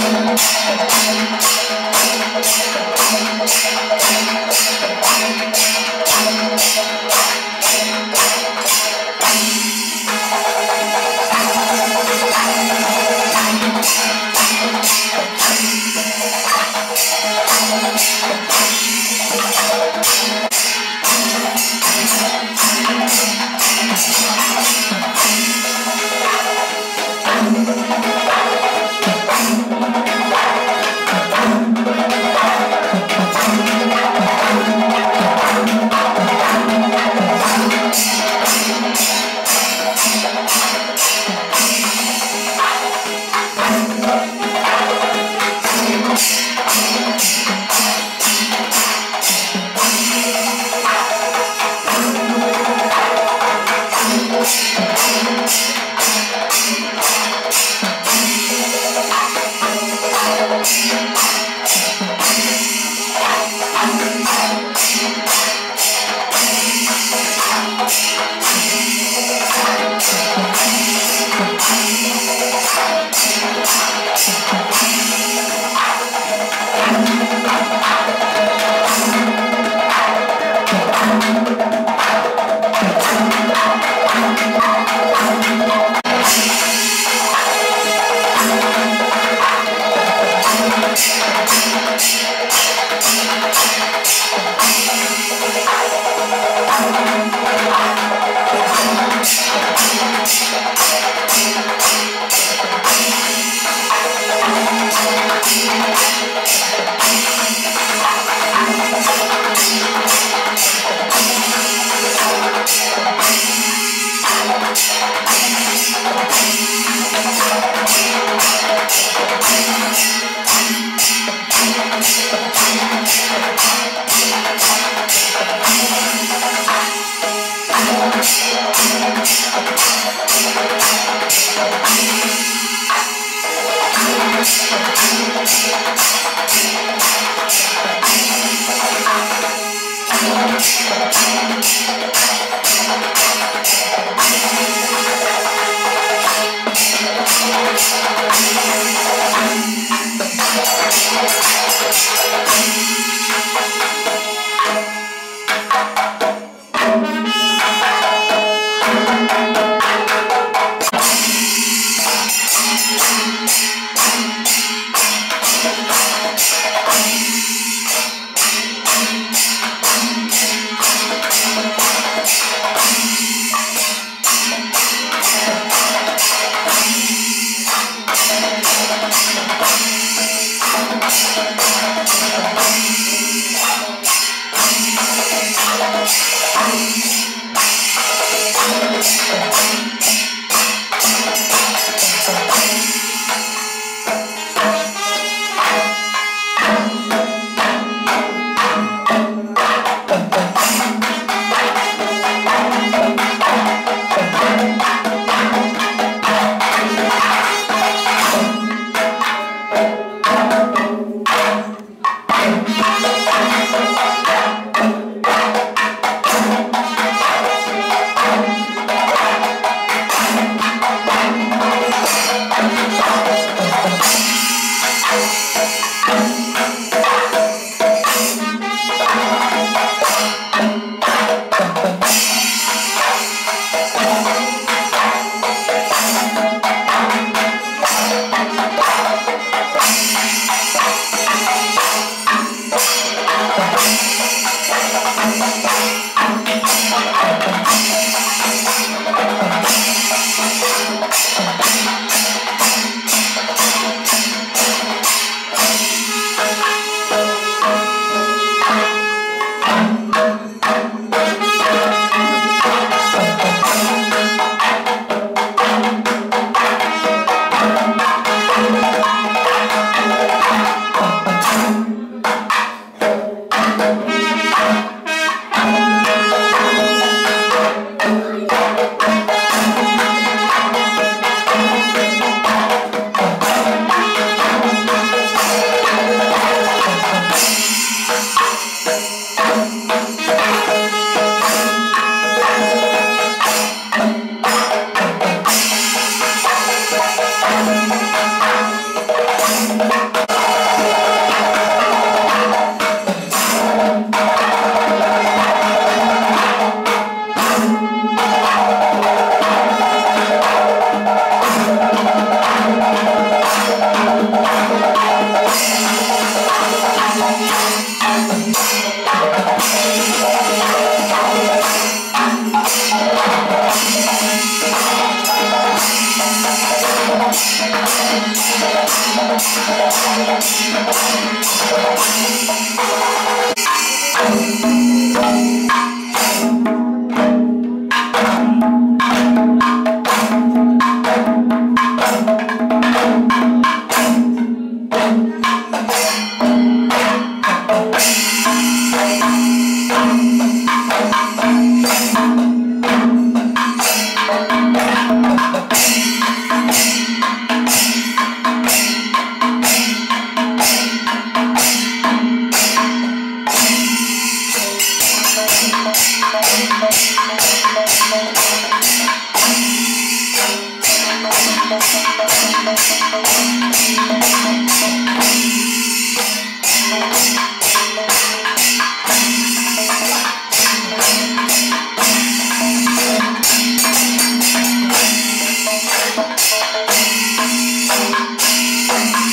Thank you.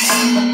I'm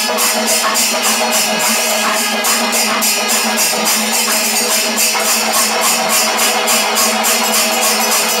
I'm going to Thank you.